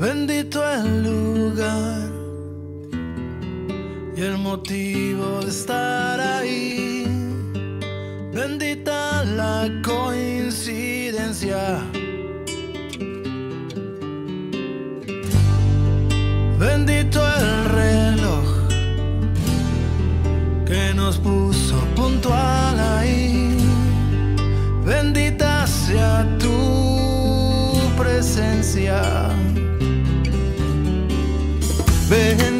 Bendito el lugar y el motivo de estar ahí. Bendita la coincidencia. Bendito el reloj que nos puso puntual. presencia. Ven